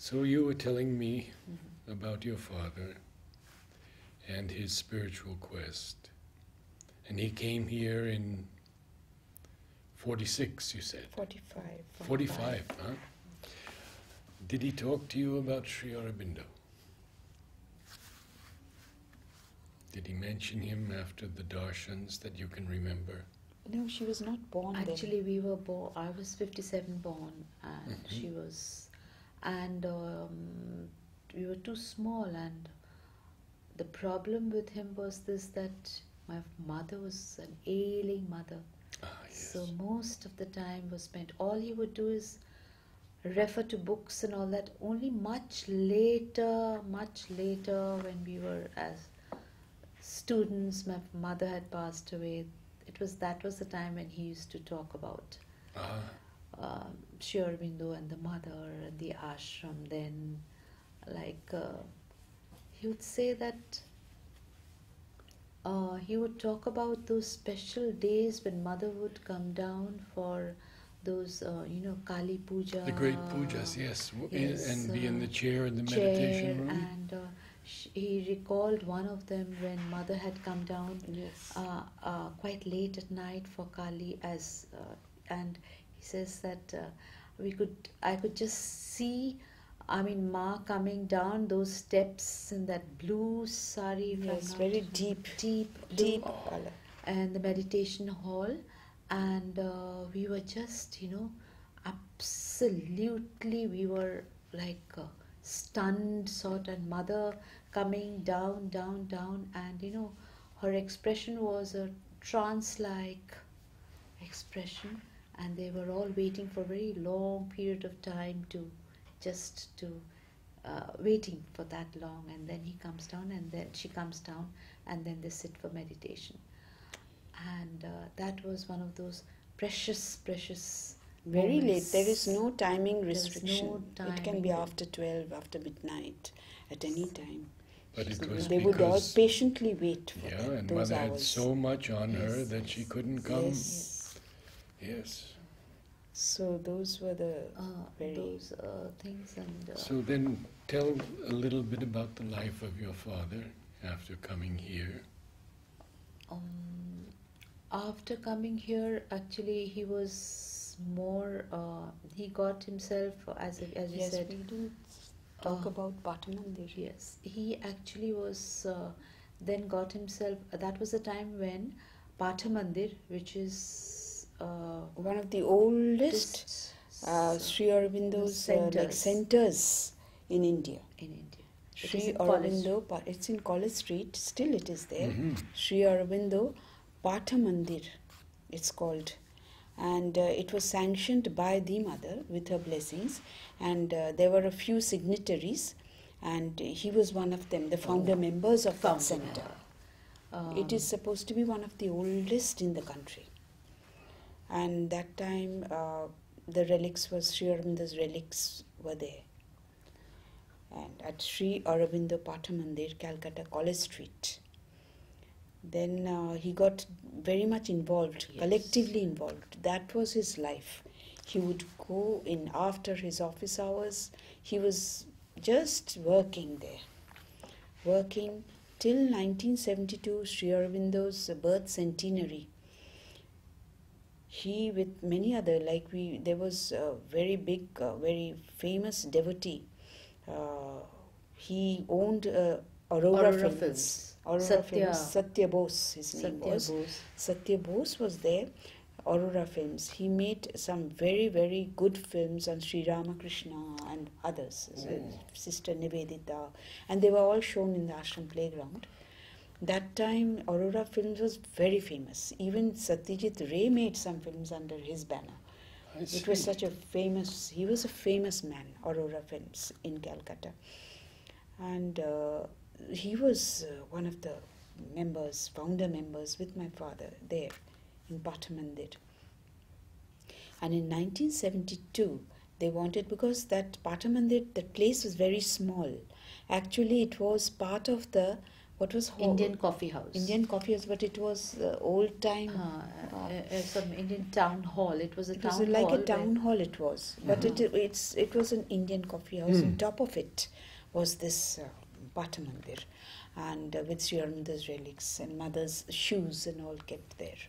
So you were telling me about your father and his spiritual quest. And he came here in 46, you said. 45. 45, huh? Did he talk to you about Sri Aurobindo? Did he mention him after the darshans that you can remember? No, she was not born then. Actually, we were born. I was fifty-seven born, and Mhm. she was, and um, we were too small. And the problem with him was this: that my mother was an ailing mother, Ah, yes. so most of the time was spent. All he would do is refer to books and all that. Only much later, much later, when we were as students, my mother had passed away. It was that was the time when he used to talk about Ah, um, Sri Aurobindo and the mother and the ashram. Then, like uh, he would say that uh, he would talk about those special days when mother would come down for those, uh, you know, Kali Puja. the great pujas, yes. w- yes, and be in the uh, chair in the chair meditation room. and uh, sh- he recalled one of them when mother had come down Yes. uh, uh, quite late at night for Kali as uh, and he says that uh, we could I could just see I mean Ma coming down those steps in that blue sari yes, very deep, deep deep color. and the meditation hall. And uh, we were just you know absolutely we were like uh, stunned sort and mother coming down down down. And you know her expression was a trance like expression and they were all waiting for a very long period of time to just to uh, waiting for that long and then he comes down and then she comes down and then they sit for meditation and uh, that was one of those precious precious Very late. There is no timing There is no restriction. it can be after 12, after midnight, at any time. But it was they would all patiently wait for yeah, that, and those mother had so much on her that she couldn't come. Yes. Yes. So those were the uh, very those uh, things and uh, So then tell a little bit about the life of your father after coming here. um, after coming here actually he was more uh, he got himself as a, as you yes, said we didn't talk uh, about Patamandir. Yes, he actually was uh, then got himself. that was the time when Patamandir, which is uh, One of the oldest uh, Sri Aurobindo's uh, like centers. centers in India. in India. It is Sri in college. Aurobindo, Pa- it's in College Street, still it is there. Mhm. Sri Aurobindo Patha Mandir, it's called. And uh, it was sanctioned by the mother with her blessings. And uh, there were a few signatories, and he was one of them, the founder members of that Founder center. member. it is supposed to be one of the oldest in the country. And that time, uh, the relics was Sri Aurobindo's relics were there. And at Sri Aurobindo Patha Mandir, Calcutta, College Street. Then uh, he got very much involved, Yes. collectively involved. That was his life. He would go in after his office hours. He was just working there, working till 1972, Sri Aurobindo's birth centenary. He, with many other, like we, there was a very big, uh, very famous devotee. Uh, he owned uh, Aurora, Aurora Films. Aurora Satya. Films. Satya Bose, his name Satya was. Bose. Satya Bose was there, Aurora Films. He made some very, very good films on Sri Ramakrishna and others, Oh. Sister Nivedita, and they were all shown in the ashram playground. That time, Aurora Films was very famous. Even Satyajit Ray made some films under his banner. It was such a famous, he was a famous man, Aurora Films in Calcutta. And uh, he was uh, one of the members, founder members with my father there in Patamandir. And in 1972, they wanted, because that Patamandir, that place was very small. Actually, it was part of the what was ho- Indian coffee house. Indian coffee house, but it was uh, old time. Uh, uh, uh, some Indian town hall. It was a town hall. it town was like hall. a town hall. It was, but it it's it was an Indian coffee house. Hmm. On top of it was this uh, Patha Mandir, and uh, with Sri Aurobindo's relics and mother's shoes and all kept there.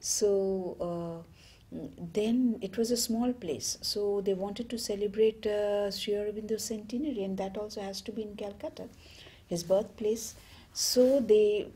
So. Uh, mm, then it was a small place, so they wanted to celebrate uh, Sri Aurobindo's centenary, and that also has to be in Calcutta, his birthplace. So they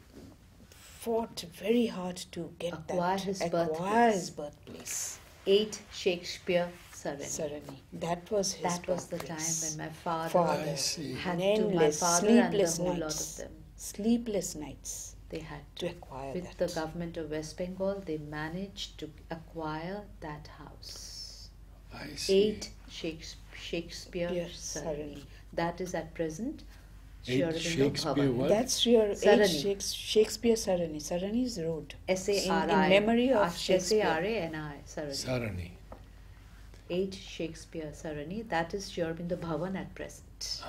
fought very hard to get Acquire that his acquire birthplace. his birthplace. Eight Shakespeare Sarani. Sarani. That was his That was the time when my father Father. I see. had to my Endless, father and a sleepless whole lot nights. of them. Sleepless nights They had to acquire with that. the government of West Bengal. They managed to acquire that house. I see. Eight Shakes- Shakespeare Yes, Sarani. Sarani. That is at present Sri Eight Shakespeare Bhavan. what? That's your Sarani. Shakes- Shakespeare Sarani. Sarani's road. S A R In- memory of Shakespeare. R A N I. Sarani. Sarani. Eight Shakespeare Sarani. That is Sri Aurobindo Bhavan at present.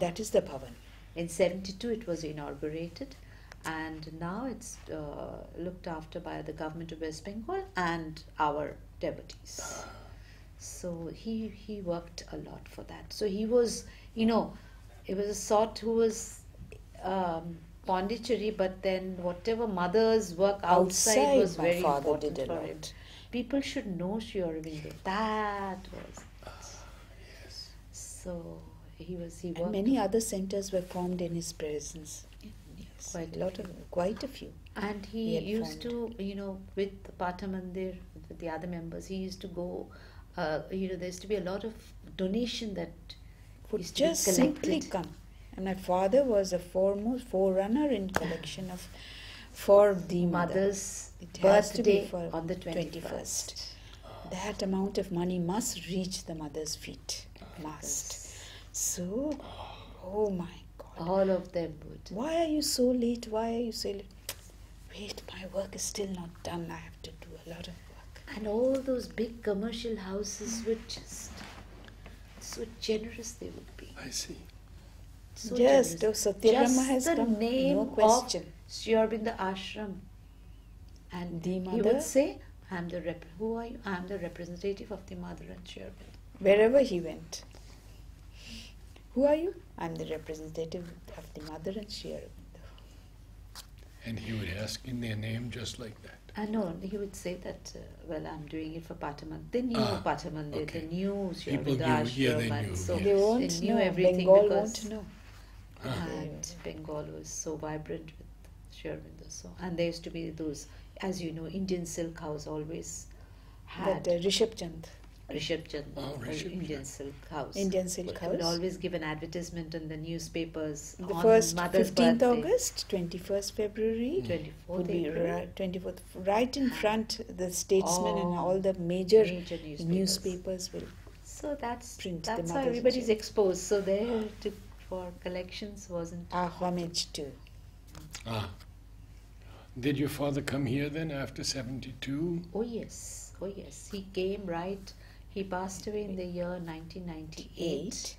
That is the Bhavan. In 72, it was inaugurated, and now it's uh, looked after by the government of West Bengal and our devotees. So he, he worked a lot for that. So he was, you know, it was a sort who was um, Pondicherry, but then whatever mother's work outside, Outside, was my very father important did a for him. lot. People should know Sri Aurobindo. That was Yes. so. He was he worked. And many other centers were formed in his presence. Yes, Quite quite a lot of, quite a few. And he he had used to, you know, with the Pata with the other members, he used to go, uh, you know, there used to be a lot of donation that Would used just simply come. And my father was a foremost forerunner in collection of for the mother's It has to be birthday for on the 21st. 21st. That amount of money must reach the mother's feet. Must. So, oh my God. All of them would. Why are you so late? Why are you so late? Wait, my work is still not done. I have to do a lot of work. And all those big commercial houses would just, so generous they would be. I see. So yes, generous. so Satyarama Just has the come. name no of question. Sri Aurobindo Ashram. And The he mother? would say, I'm the rep- who are you? I'm the representative of the mother and Sri Aurobindo. Wherever he went. Who are you? I'm the representative of the mother and Sri Aurobindo. And he would ask in their name just like that. I know, he would say that, uh, well, I'm doing it for Pataman. They knew Ah, Pataman, they, okay. they knew Sri People Aurobindo knew, yeah, they Ashram, and so yes. They won't they knew know. everything Bengal because won't know. Ah. and Bengal was so vibrant with Sri Aurobindo. So, and there used to be those, as you know, Indian silk house always had That uh, Rishabh Chand, Rishabh Chand, Oh, Rishabh Indian Chand. silk house. Indian Silk Would- would House. always give an advertisement in the newspapers The on first Mother's 15th birthday. August, 21st February. 24th would April. right, 24th, right in front, the statesman and Oh, all the major, major newspapers. newspapers will. So that's Print the that's how mother's everybody's picture. exposed. So there to for collections wasn't. Our homage to. Ah. Did your father come here then after 72? Oh yes, oh yes. He came right. He passed away in the year 1998, Eight.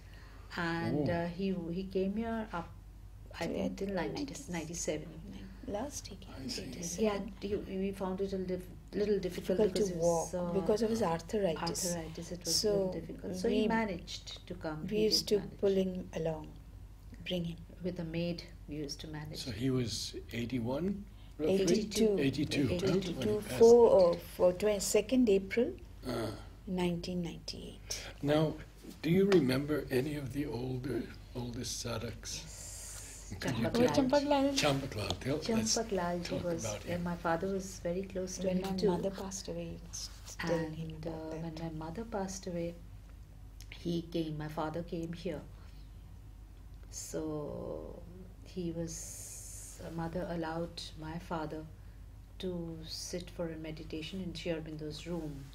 and Oh. uh, he he came here up. I To think till 90, 90 97. Last he came. I see. 87. He we found it a liv- little difficult, difficult because to walk was, uh, because of his arthritis. arthritis. It was So, difficult. So he managed to come. We He used to manage. pull him along, bring him. with a maid. We used to manage. So he was 81? roughly? 82. 82, huh? 82 When he passed for, oh, for 22nd April Ah. 1998. Now, do you remember any of the older, oldest sadhaks? Could you Champak tell- Lal. Champaklal. Tell, Champak was, yeah, my father was very close to When him my too. mother passed away, it's still him and uh, when my mother passed away, he came, my father came here. So he was, a mother allowed my father to sit for a meditation in Sri Aurobindo's room.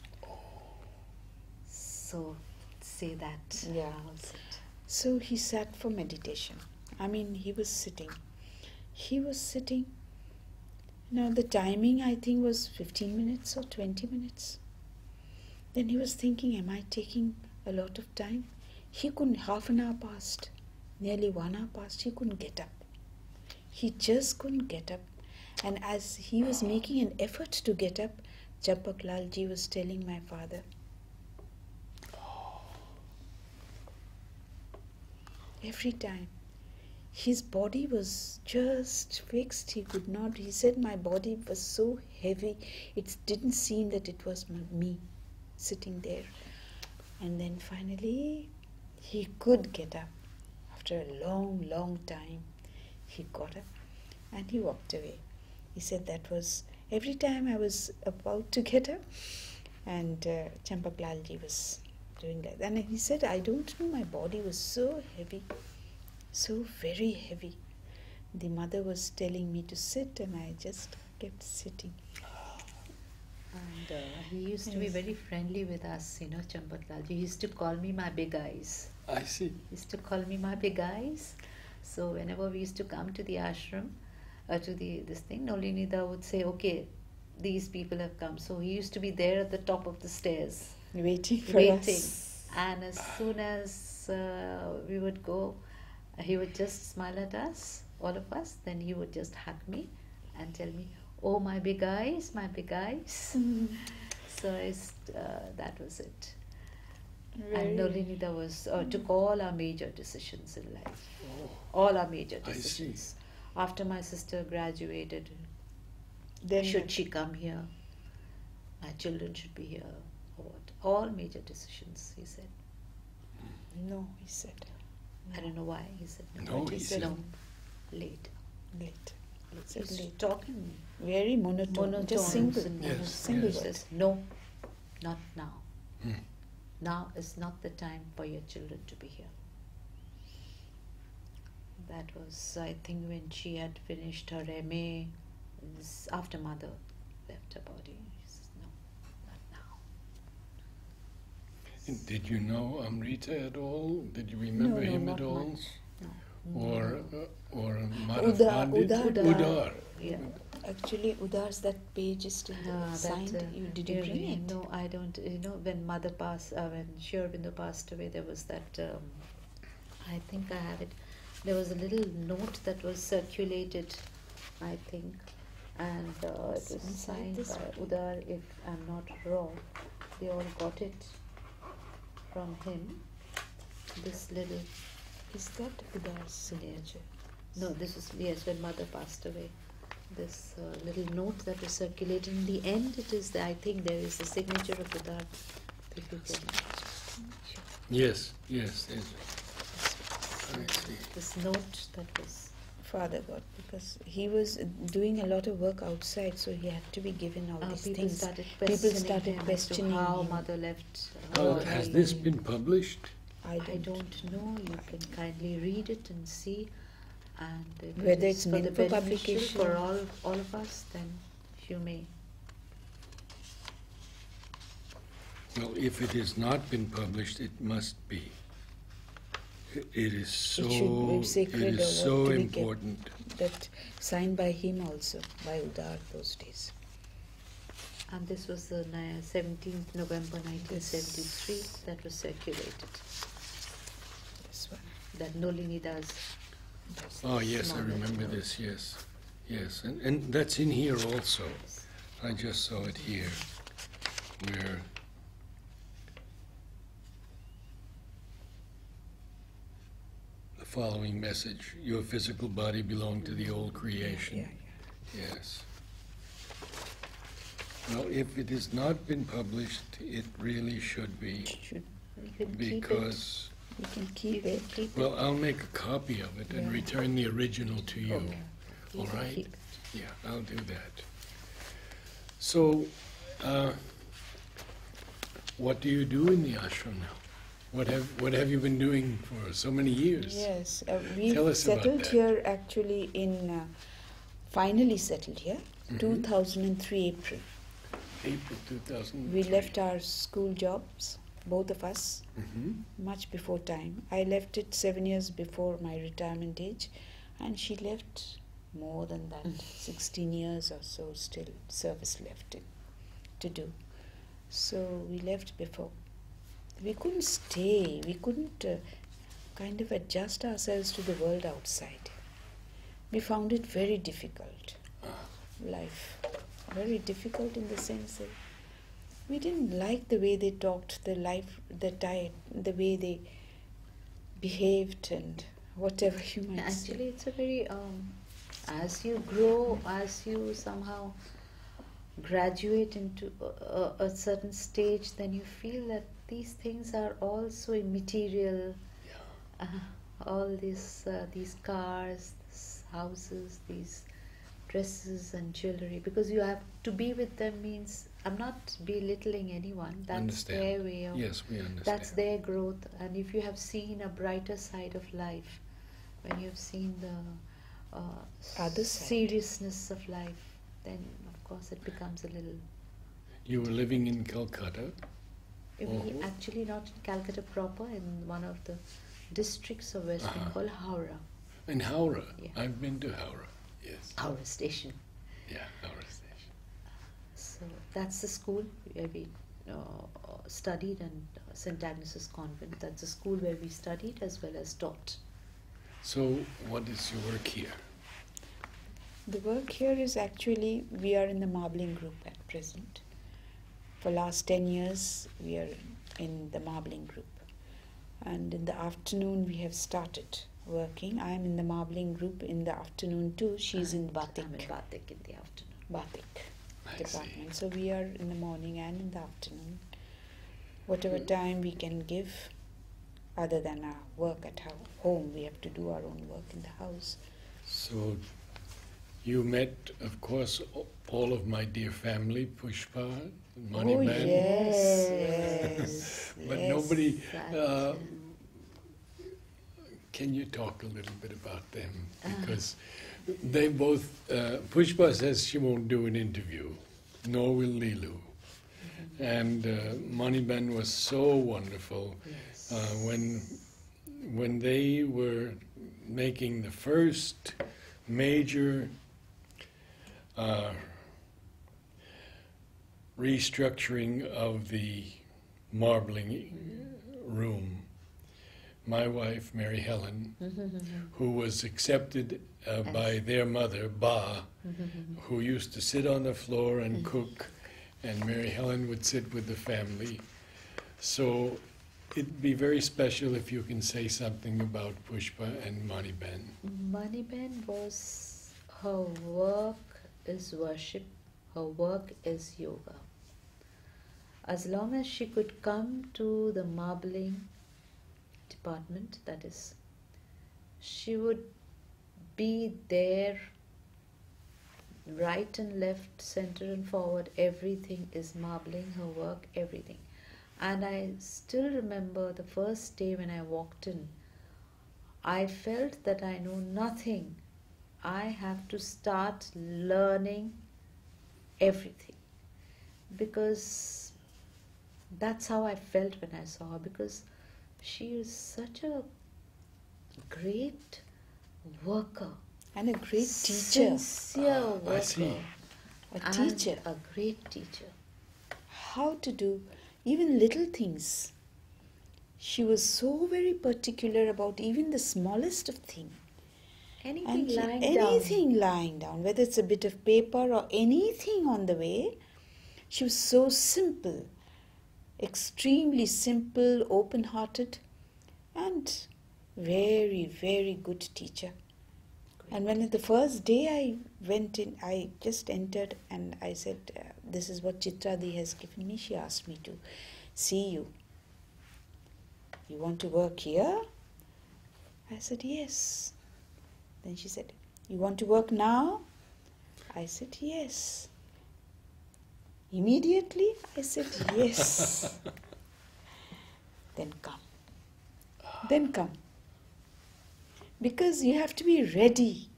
So say that. Yeah. how was it? So he sat for meditation. I mean, he was sitting. He was sitting. Now, the timing I think was 15 minutes or 20 minutes. Then he was thinking, Am I taking a lot of time? He couldn't, half an hour passed, nearly one hour passed. He couldn't get up. He just couldn't get up. And as he was making an effort to get up, Champak Lalji was telling my father, every time. His body was just fixed. He could not he said my body was so heavy it didn't seem that it was me sitting there. And then finally he could get up. After a long long time he got up and he walked away. He said that was every time i was about to get up and uh, champak lalji was doing that and he said i don't know my body was so heavy so very heavy. The mother was telling me to sit, and I just kept sitting. And uh, he used to be very friendly with us, you know, Champaklal. He used to call me my big eyes. I see. He used to call me my big eyes. So whenever we used to come to the ashram, uh, to the this thing, Nolinida would say, "Okay, these people have come." So he used to be there at the top of the stairs, Waiting for waiting. us. And as soon as uh, we would go, he would just smile at us, all of us. Then he would just hug me and tell me, "Oh, my big eyes, my big eyes." so it's, uh, that was it. And Very- Nolinida was uh, took all our major decisions in life, all our major decisions. After my sister graduated, Then should she come here? My children should be here, or what? All major decisions, he said. No, he said. I don't know why he said no. No, but he said- no. Late. Late. He Said was late. talking Very monotone. monotone. Just single. and Yes, Single yes. word. Says, no, not now. Hmm. Now is not the time for your children to be here. That was, I think, when she had finished her MA, after mother left her body. She says, no, not now. And Did you know Amrita at all? Did you remember no, him not at all? much. No. Or No. uh, or Madhav Udar- Pandit? Udar- Udar. Yeah. Actually, Udar's that page is still Ah, that, signed. uh, you did you Yeah, bring we- it? No, I don't. You know, when mother passed, uh, when Sri passed away, there was that. Um, I think I have it. There was a little note that was circulated, I think, and uh, it was signed by. Udar. If I'm not wrong, they all got it from him. This little. Is that Udar's signature? No, this is yes when mother passed away. This uh, little note that was circulated. In the end, it is. The, I think there is the signature of Udar. If you can, Yes, yes. yes. This note that was. Father got because he was doing a lot of work outside, so he had to be given all Uh, these people things. started People questioning started him questioning how him. mother left. How, her has this been published? I don't, I don't know. You can kindly read it and see, and if Whether is it's for meant the for beneficial publication. for all all of us, then you may. Well, if it has not been published, it must be. I- It is so. should sacred it or is uh, so what to be kept. important. that signed by him also by Udar those days. And this was the 17th November 1973 that was circulated. This one. That Nolini does. Oh yes, I remember this. Yes, yes, and and that's in here also. I just saw it here, where following message: Your physical body belonged to the old creation. Yes. Well, if it has not been published, it really should be, Should can because, we can keep keep it. Keep well, I'll make a copy of it and Yeah. return the original to you. it. You all can right. keep it. Yeah, I'll do that. So, uh, what do you do in the ashram now? What have What have you been doing for so many years? Yes, uh, we Tell us about settled here actually in uh, finally settled here, Mhm. 2003 April. April 2003. We left our school jobs, both of us, hmm much before time. I left it seven years before my retirement age, and she left more than that, Mm. 16 years or so still service left it to do. So we left before. We couldn't stay, we couldn't uh, kind of adjust ourselves to the world outside. we found it very difficult. Life. Very difficult in the sense that we didn't like the way they talked, the life, the diet, the way they behaved, and whatever you might say. Actually, it's a very um, as you grow, as you somehow graduate into a, a certain stage, then you feel that these things are also immaterial. Yeah. Uh, all these uh, these cars, these houses, these dresses and jewelry, because you have to be with them means I'm not belittling anyone. That's Understand. their way of Yes, we understand. that's their growth and if you have seen a brighter side of life when you've seen the uh, Other side. seriousness of life then of course it becomes a little You were living in Calcutta. We Oh. actually not in calcutta proper in one of the districts of west Uh-huh. bengal howrah In Howrah. Yeah. I've been to Howrah. Yes. howrah station Yeah, Howrah Station. so that's the school where we uh, studied and uh, st agnes's convent that's the school where we studied as well as taught So, what is your work here? The work here is actually we are in the marbling group at present. For last ten years we are in the marbling group. And in the afternoon we have started working. I am in the marbling group in the afternoon too. She's in And I'm in Batik. batik in the afternoon Batik I see. department. So we are in the morning and in the afternoon. Whatever hmm. time we can give other than our work at our home, we have to do our own work in the house. So, you met, of course, all of my dear family, Pushpa, Money oh Man. yes, yes. But yes. nobody. Uh, can you talk a little bit about them? Because they both. Uh, Pushpa says she won't do an interview, nor will Lilu. Mm-hmm. And uh, Maniben was so wonderful yes. uh, when when they were making the first major uh, restructuring of the marbling room. My wife, Mary Helen, who was accepted uh, by their mother, Ba, who used to sit on the floor and cook, and Mary Helen would sit with the family. So it'd be very special if you can say something about Pushpa and Maniben. Maniben was her work is worship, her work is yoga. As long as she could come to the marbling department, that is, she would be there, right and left, center and forward, everything is marbling, her work, everything. And I still remember the first day when I walked in, I felt that I know nothing. I have to start learning everything because that's how I felt when I saw her because she is such a great worker, and a great teacher, sincere ah, I worker, see. a and teacher. a great teacher. How to do even little things. She was so very particular about even the smallest of things. Anything And she- lying anything lying down, whether it's a bit of paper or anything on the way, she was so simple, extremely simple, open hearted, and very, very good teacher. And when the first day I went in, I just entered and I said, uh, This is what Chitradi has given me. She asked me to see you. You want to work here? I said, Yes. Then she said, You want to work now? I said, Yes. Immediately? I said, Yes. then come. Then come. Because you have to be ready.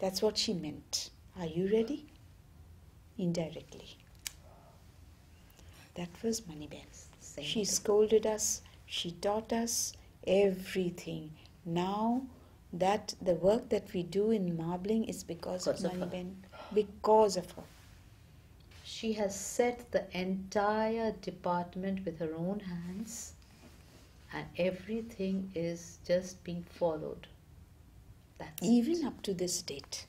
That's what she meant. Are you ready? Indirectly. That was Maniben. Same She scolded us, she taught us everything. Now that the work that we do in marbling is because, Because of of her. Maniben, because of her. She has set the entire department with her own hands, and everything is just being followed. That's even up to this date.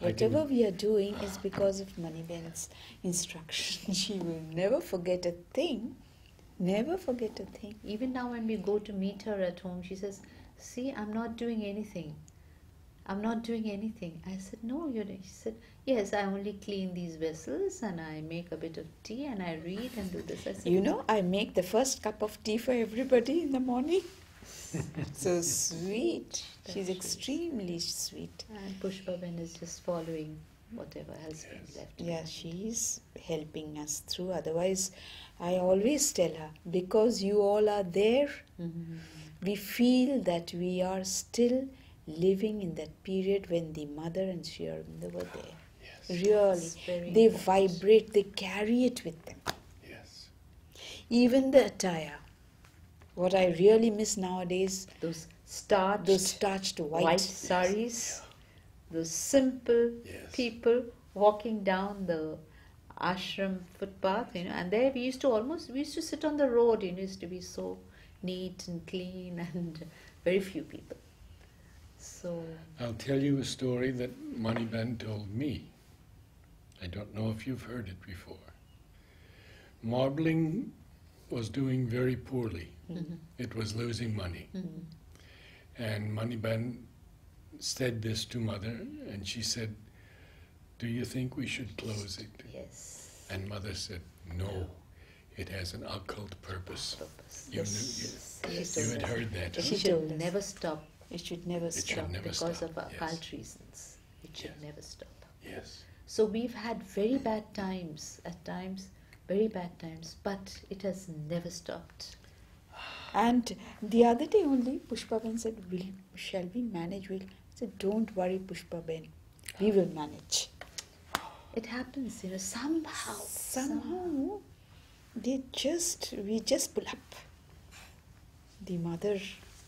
Whatever we are doing is because of Maniben's instruction. she will never forget a thing. Never forget a thing. Even now, when we go to meet her at home, she says, See, I'm not doing anything. I'm not doing anything. I said, No, you're. She said, Yes, I only clean these vessels and I make a bit of tea and I read and do this. I said, You know, I make the first cup of tea for everybody in the morning. so sweet. That's She's sweet. extremely sweet. And Pushpaben is just following whatever has been left. Yeah, she's helping us through. Otherwise, I always tell her, because you all are there, Mhm. we feel that we are still living in that period when the mother and Sri Aurobindo were there. Yes. Really. They important. vibrate, they carry it with them. Yes. Even the attire. What I really miss nowadays, Those starched, those starched white. white saris, those simple Yes. people walking down the ashram footpath, you know, and there we used to almost we used to sit on the road, you know, it used to be so neat and clean and very few people. So I'll tell you a story that Maniben told me. I don't know if you've heard it before. Marbling was doing very poorly. mhm, It was losing money. mhm. And Maniben said this to mother, and she said, Do you think we should close it? yes, And mother said, No, it has an occult purpose. purpose. You, Yes. knew, Yes. you, you had heard that. Yes. huh? It She should never stop, It should never It should stop. never because stop, of yes. occult reasons. It should Yes. never stop. Yes. So we've had very bad times at times, very bad times, but it has never stopped. And the other day only, Pushpaben said, will, Shall we manage? We'll. I said, Don't worry, Pushpaben. We will manage. It happens, you know, somehow. Somehow, they just, we just pull up. The mother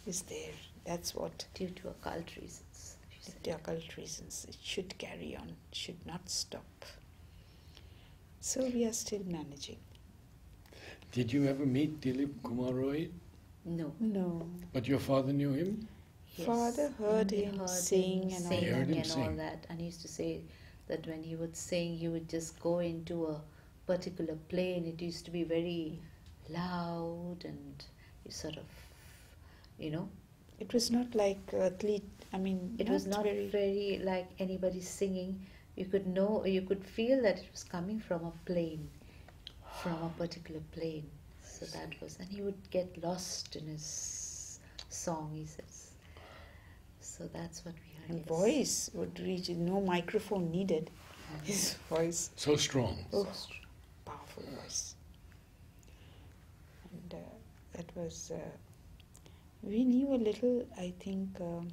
is there. That's what Due to occult reasons. she said. the occult reasons. It should carry on, should not stop. So we are still managing. Did you ever meet Dilip Kumar Roy? No. No. But your father knew him? Yes. Father heard And we him heard sing him and all sing You heard him and all that. And he used to say that when he would sing, he would just go into a particular plane. It used to be very loud and you sort of, you know, It was not like athlete. I mean, it was not very. very like anybody singing. You could know, you could feel that it was coming from a plane, from a particular plane. So that was, and he would get lost in his song. He says. So that's what we heard. And yes. voice would reach. No microphone needed. His voice. So strong. Oh, powerful voice. And uh, that was. Uh, we knew a little. I think um,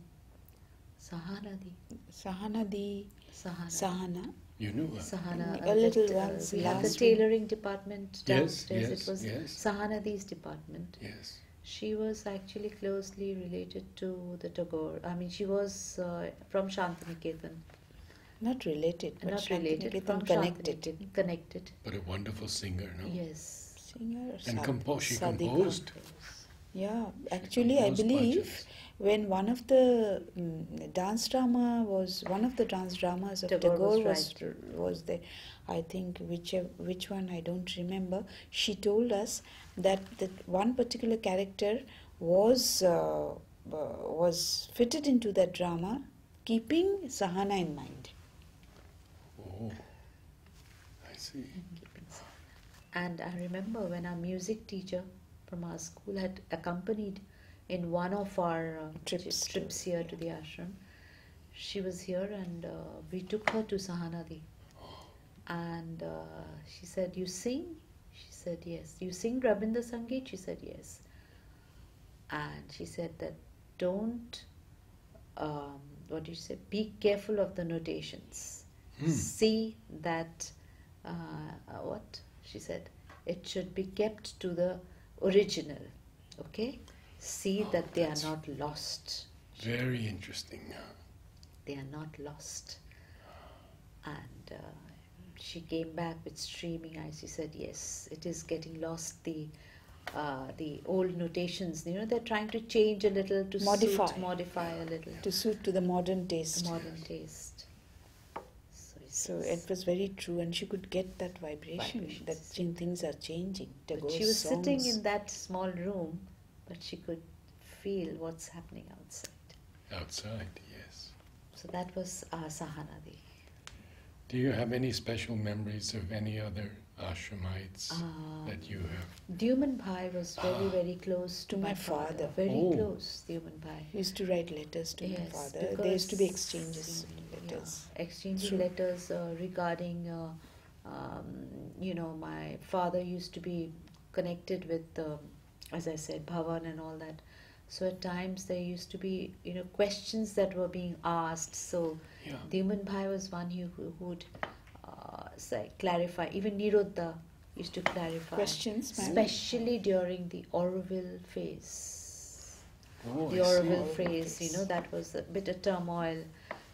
Sahana di. Sahana di Sahana. Sahana. You knew her. Sahana. A little uh, once we have the last week. tailoring department downstairs. yes, it was yes. Sahana di's department. Yes. She was actually closely related to the Tagore. I mean, she was uh, from Shantiniketan. Not related, but Not related, from connected. Shantiniketan. Connected. But a wonderful singer, no? Yes. Singer. And Sad- compo- she Sadhika. composed. Yeah, actually, I believe bunches. when one of the mm, dance drama was one of the dance dramas of Tagore Tagore, was was was there. I think which which one I don't remember. She told us that that one particular character was uh, uh, was fitted into that drama, keeping Sahana in mind. Oh, I see. And I remember when our music teacher from our school had accompanied in one of our uh, Trips trips here to the ashram. She was here and uh, we took her to Sahanadi. And uh, she said, You sing? She said, Yes. You sing Rabindra Sangeet? She said, Yes. And she said that don't, um, what do you say, be careful of the notations Hmm. see that uh, uh, what she said it should be kept to the original okay see Oh, that they are not lost Very interesting. they are not lost and uh, she came back with streaming eyes she said yes it is getting lost the uh, the old notations. You know, they're trying to change a little to Modify. suit, modify a little to suit to the modern taste. the modern taste. So, it's- it was very true, and she could get that vibration Vibrations. that things are changing. but Tagore's she was sitting in that small room, but she could feel what's happening outside. Outside, yes. So that was uh, Sahanadi. Do you have any special memories of any other ashramites Uh, that you have? Duman Bhai was very, very close to To my, my father. Very Oh. close, Duman Bhai. He used to write letters to my Yes, father. There used to be because- exchanges Yeah, letters. exchanging True. letters uh, regarding, uh, um, you know, my father used to be connected with, um, as I said, Bhavan and all that. So at times there used to be, you know, questions that were being asked. So Yeah. Duman Bhai was one who, who would uh, say, clarify. Even Nirodda used to clarify. Questions, ma'am? Especially during the Auroville phase Oh, the I. Auroville Auroville phase. you know, that was a bit of turmoil,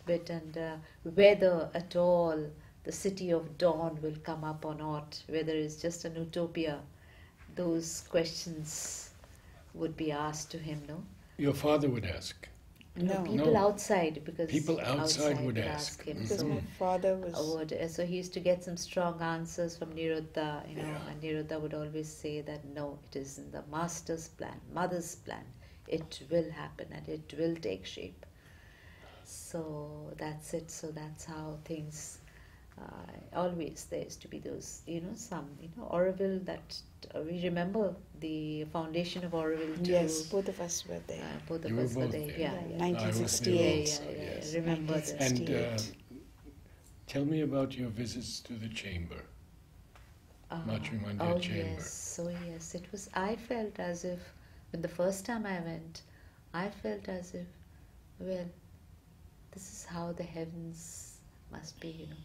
bit and uh, whether at all the city of dawn will come up or not, whether it's just an utopia, those questions would be asked to him, no? Your father would ask. No. people No. outside because People outside would ask. him. Because So, my father was. would, uh, so he used to get some strong answers from Nirodda, you know, Yeah. and Nirodda would always say that no, it is in the master's plan, mother's plan. It will happen and it will take shape. So that's it. So that's how things. Uh, always there used to be those, you know, some, you know, Auroville. That uh, we remember the foundation of Auroville too. Yes, both of us were Uh, there. both of You were us were there. there. Yeah, Yeah, yeah. 1968. Yeah, yeah, yeah, Yes. Remember this. And uh, tell me about your visits to the chamber. Uh, Matrimandir oh chamber. yes, oh yes. It was. I felt as if when the first time I went, I felt as if, well, this is how the heavens must be. You know,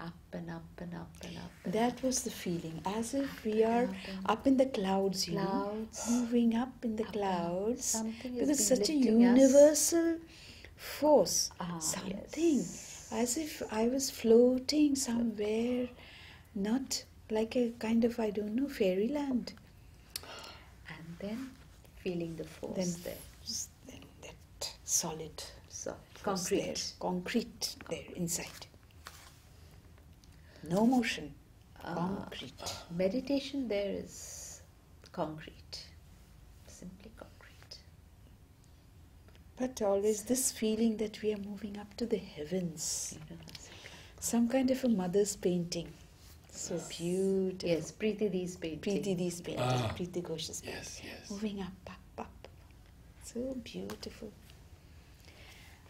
up and up and up and up. And That up, was the feeling, as if we are up up in the clouds, you know, moving up in the up clouds. Something Because such a lifting us. universal force, Ah, something, yes. as if I was floating somewhere, not like a kind of I don't know fairyland. And then feeling the force Then, there. then that solid So force there, concrete. concrete there inside. No motion, Ah, concrete. meditation there is concrete. Simply concrete. But always this feeling that we are moving up to the heavens. You know, that's it. Some kind of a mother's painting. So beautiful. Yes, Preeti Dee's painting. Preeti Dee's painting. Ah. Preeti Ghosh's painting. Yes, yes. Moving up, up, up. So beautiful.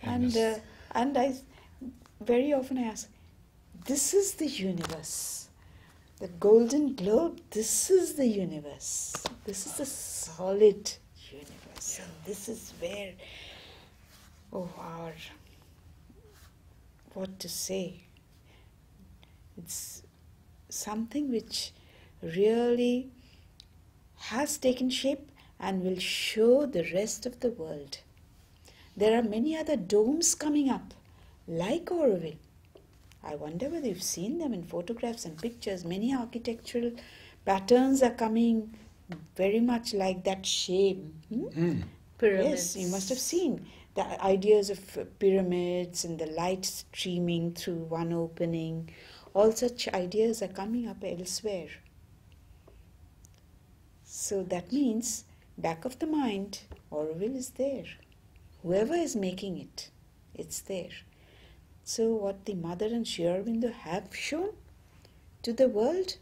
And And uh, and I very often I ask, this is the universe. The golden globe, this is the universe. This is the solid universe. And this is where oh our what to say. It's something which really has taken shape and will show the rest of the world. There are many other domes coming up, like Auroville. I wonder whether you've seen them in photographs and pictures. Many architectural patterns are coming very much like that shape. hmm? Mm. Pyramids. Yes, you must have seen the ideas of uh, pyramids and the light streaming through one opening. All such ideas are coming up elsewhere. So that means, back of the mind, Auroville is there. Whoever is making it, it's there. So, what the mother and Sri Aurobindo have shown to the world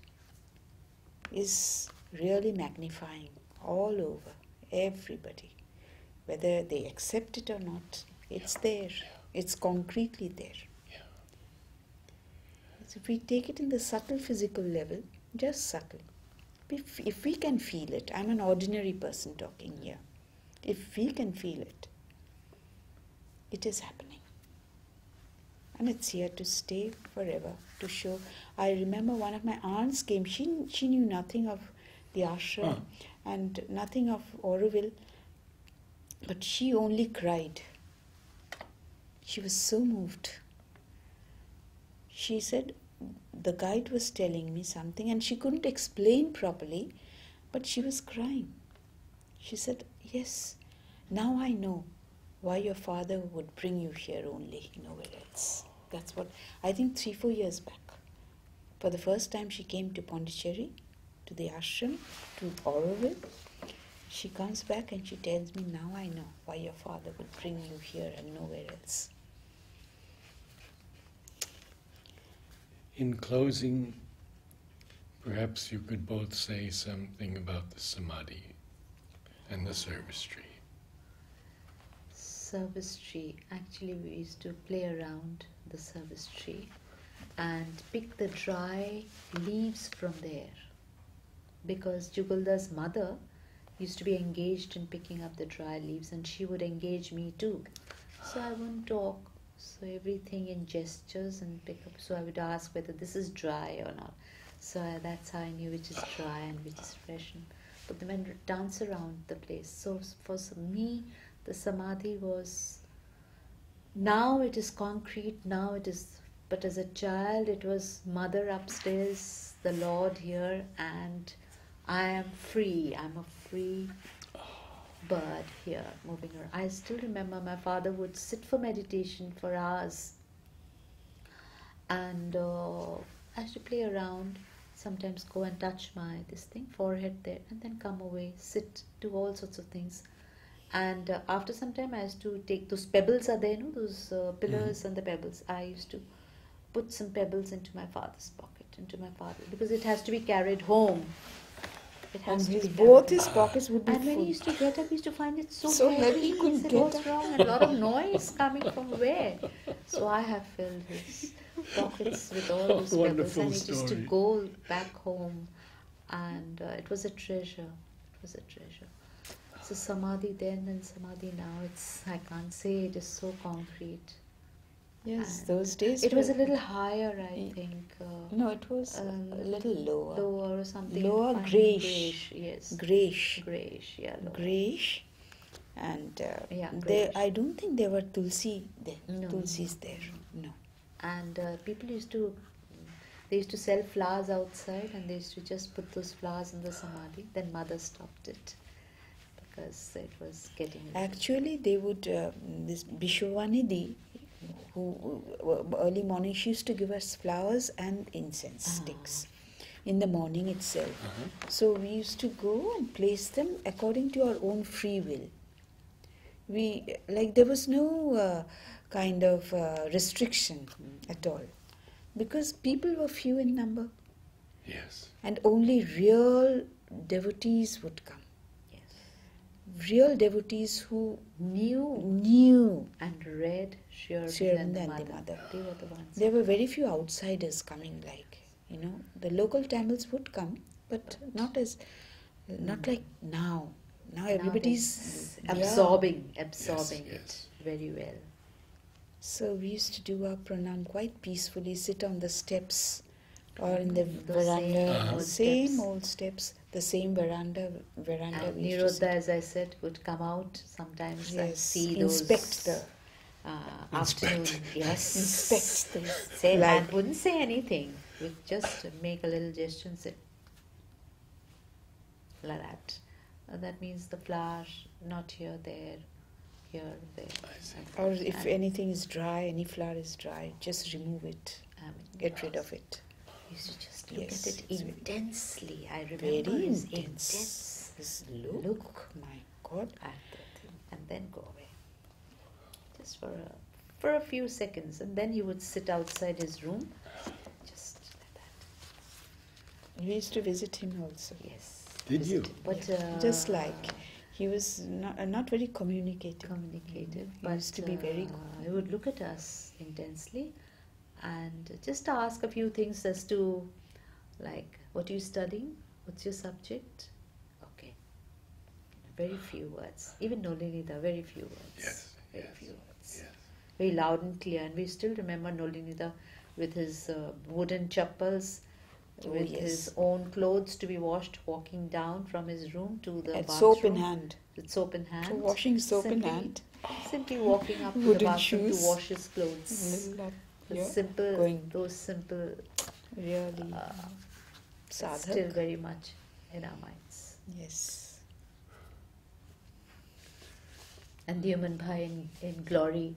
is really magnifying all over, everybody whether they accept it or not, it's there. It's concretely there. Yeah. So if we take it in the subtle physical level, just subtle. If, if we can feel it, I'm an ordinary person talking here. If we can feel it, it is happening. And it's here to stay forever, to show. I remember one of my aunts came, she, she knew nothing of the ashram Ah. and nothing of Auroville, but she only cried. She was so moved. She said the guide was telling me something and she couldn't explain properly, But she was crying. She said, Yes, now I know why your father would bring you here only, nowhere else. That's what I think three, four years back. For the first time, she came to Pondicherry, to the ashram, to Auroville. She comes back and she tells me, Now I know why your father would bring you here and nowhere else. In closing, perhaps you could both say something about the samadhi and the service tree. Service tree. Actually, we used to play around the service tree and pick the dry leaves from there because Jugalda's mother used to be engaged in picking up the dry leaves and she would engage me too. So I wouldn't talk. So everything in gestures and pick up. So I would ask whether this is dry or not. So that's how I knew which is dry and which is fresh. but the men dance around the place. So for me, the samadhi was. Now it is concrete. Now it is. But as a child, it was mother upstairs, the Lord here, and I am free. I'm a free bird here moving around. I still remember my father would sit for meditation for hours and uh, I used to play around, sometimes go and touch my this thing, forehead there, and then come away, sit, do all sorts of things. And uh, after some time, I used to take those pebbles are there, no, those uh, pillars and the pebbles. I used to put some pebbles into my father's pocket, into my father, because it has to be carried home. It has And to his, be both his pockets would be and when he used to get up, he used to find it so, So heavy. he couldn't said, get What's up." wrong? A lot of noise coming from where? So I have filled his pockets with all those pebbles, Wonderful and he used to go back home, and uh, it was a treasure. It was a treasure. So samadhi then and samadhi now, it's I can't say it is so concrete. Yes, And those days. It was a little higher, I Ye- think. Uh, No, it was um, a little lower. lower or something. Lower fine greyish. greyish, Yes. Grayish. Greyish, yeah. lower. Grayish. And uh, Yeah, there. I don't think there were tulsi there. No. Tulsis there. No. and uh, people used to they used to sell flowers outside and they used to just put those flowers in the samadhi then mother stopped it because it was getting Actually, they would, uh, this Bishwanidhi, who early morning, she used to give us flowers and incense Ah. sticks in the morning itself. Uh-huh. So we used to go and place them according to our own free will. We like there was no uh, kind of uh, restriction at all, because people were few in number, Yes. and only real devotees would come. Yes. Real devotees who knew knew and read Sri Aurobindo and the mother. they were the ones There were very few outsiders coming, like, you know, the local Tamils would come, but not as, not like now. Now everybody's Nowadays, yeah. absorbing absorbing yes. it very well So we used to do our pranam quite peacefully, sit on the steps or in the Mm, those veranda, same old same old steps, the same veranda, veranda. and we Nirodda as I said would come out sometimes. And Yes, see inspect those the, uh, Inspect. afternoon. Yes. Inspect the, say like- and wouldn't say anything. Would just make a little gesture and say like that. Uh, that means the flower not here there here there. Or if And- anything is dry, any flower is dry, just remove it, I mean, get rid of it. We used to just look Yes, at it it's very- intensely I remember Very his intense. intense This look, look my God. at the thing and then go away just for a for a few seconds and then he would sit outside his room just like that We used to visit him also. yes Did you? visited. but uh, Just like he was not, uh, not very communicative. communicative He but used to be very uh, he would look at us intensely and just ask a few things as to like what are you studying what's your subject okay very few words even Nolinida very few words Yes, very yes, few words Yes. very loud and clear and we still remember Nolinida with his uh, wooden chappals Oh, with yes. his own clothes to be washed walking down from his room to the Had bathroom soap in hand. with soap in hand For washing soap in hand. simply walking up to the Wooden bathroom shoes. to wash his clothes Little up The here, simple going. those simple Really uh, sadhak. still very much in our minds Yes. And Dyuman Bhai in, in Glory.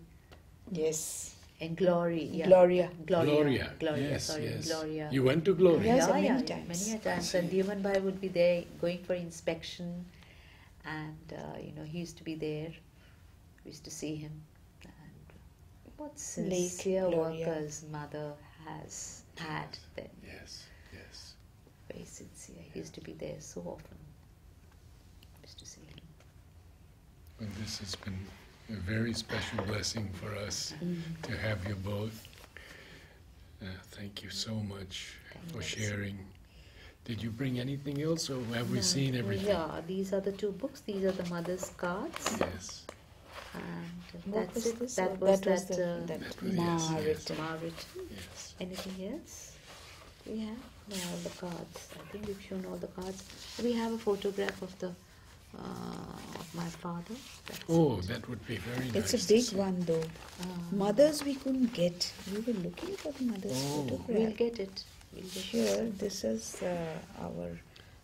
Yes. In Glory, yeah. Gloria. Gloria. Gloria. Gloria, yes, sorry, yes. Gloria. You went to Gloria? Yes, yeah, many yeah, times. many a times. And Dyuman Bhai would be there going for inspection, and uh, you know he used to be there. We used to see him, and what sincere Gloria. workers mother has had then. Yes, yes. Very sincere. He used to be there so often. Used to see him. And this has been a very special blessing for us to have you both. Uh, thank you so much for sharing. Did you bring anything else, or have we seen everything? Yeah, these are the two books. These are the mother's cards, Yes. and What that's it. That was that was that. the, uh, that That was- Ma yes, yes. written. Ma written. Yes. Anything else? We have no, all the cards. I think we've shown all the cards. We have a photograph of the uh, of my father. That's Oh, it. that would be very nice. It's a big one though. Uh, Mothers we couldn't get. We were looking for the mother's Oh. photograph. We'll get it. We'll get Here, it. this is uh, our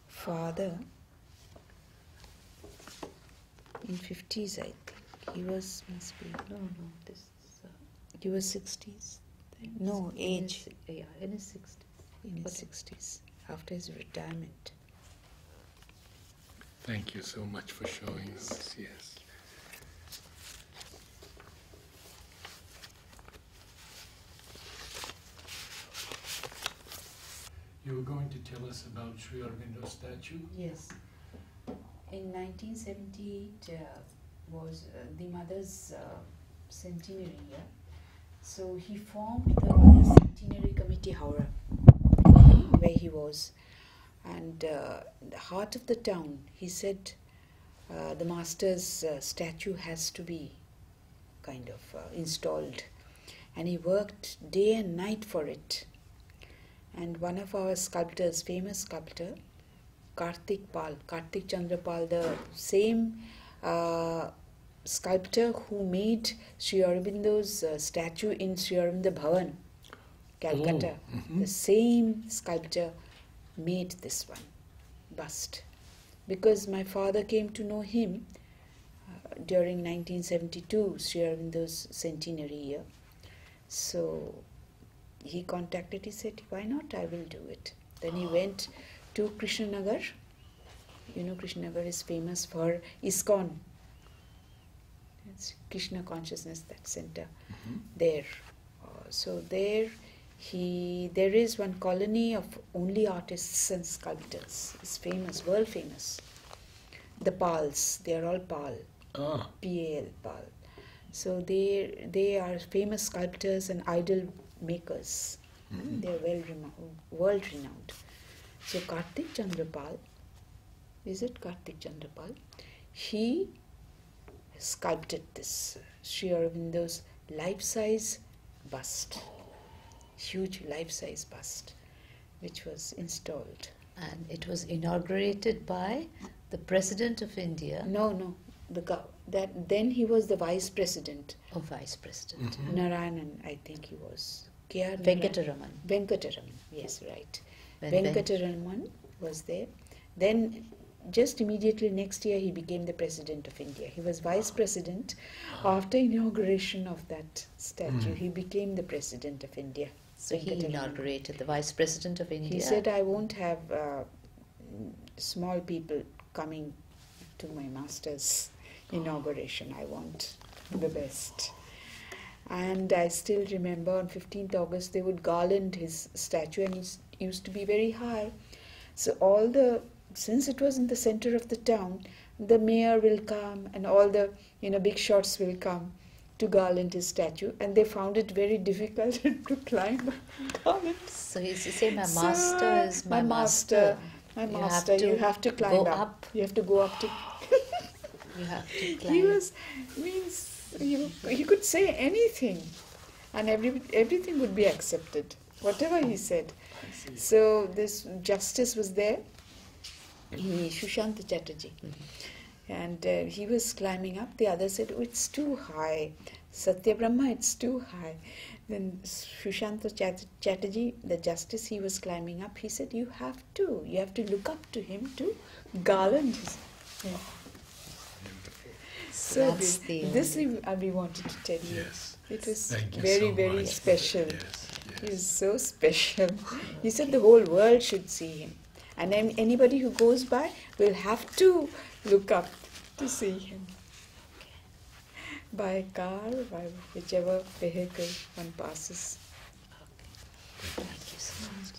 father in 50s, I think. He was, must be, No, no. This. Is, uh, he was 60s. in No, his- in age. his- yeah, in his sixties. In his Okay. 60s, after his retirement. Thank you so much for showing us. Yes. You were going to tell us about Sri Aurobindo's statue? Yes. In 1978 uh, was uh, the mother's uh, centenary year. So he formed the centenary committee, Howrah, where he was. And uh, the heart of the town, he said uh, the master's uh, statue has to be kind of uh, installed. And he worked day and night for it. And one of our sculptors, famous sculptor, Kartik Pal, Kartik Chandrapal, the same uh, sculptor who made Sri Aurobindo's uh, statue in Sri Aurobindo Bhavan, Calcutta. Oh, mhm. The same sculptor made this one bust. Because my father came to know him uh, during 1972, Sri Aurobindo's centenary year. So he contacted, he said, Why not? I will do it. Then he went to Krishnanagar. You know, Krishnanagar is famous for ISKCON. It's Krishna consciousness, that center Mhm. there. Uh, so there, he there is one colony of only artists and sculptors. It's famous, world famous. The Pals, they are all Pal. Ah, PAL PAL. So they they are famous sculptors and idol makers. Mhm. They are well world renowned. So Kartik Chandrapal, is it Kartik Chandrapal? He sculpted this Sri Aurobindo's life-size bust, huge life-size bust, which was installed. And it was inaugurated by the President of India, No, no, the gov- that then he was the vice president. or Vice President, Mhm. Narayanan, I think he was. K.R. Venkataraman. Venkataraman, yes, right. When Venkataraman was there. Then, just immediately next year, he became the president of India. He was vice president. After inauguration of that statue, Mhm. he became the president of India. So he inaugurated the Vice President of India. He said, I won't have uh, small people coming to my master's inauguration. I want the best. And I still remember on 15th August, they would garland his statue, and it used to be very high. So, all the, since it was in the center of the town, the mayor will come and all the, you know, big shots will come to garland his statue, and they found it very difficult to climb garland. So he used to say, "My So, master is my, my master, My You master, have you have to climb go up. up. You have to go up to. You have to climb. He was means you, he could say anything, and every everything would be accepted, whatever he said. So this justice was there, mm-hmm. he Shushant Chatterjee, mm-hmm. And uh, he was climbing up. The other said, "Oh, it's too high, Satya Brahma, it's too high." Then Sushanta Chat- Chatterjee, the justice, he was climbing up, he said, You have to, you have to look up to him to garland his. Yeah. So That's be- the this we, uh, we wanted to tell you. Yes. It was Thank you very, so very much. special. Yes, He yes. was so special. He said the whole world should see him. And then anybody who goes by will have to look up to see him. By car, by whichever vehicle one passes. Thank you so much.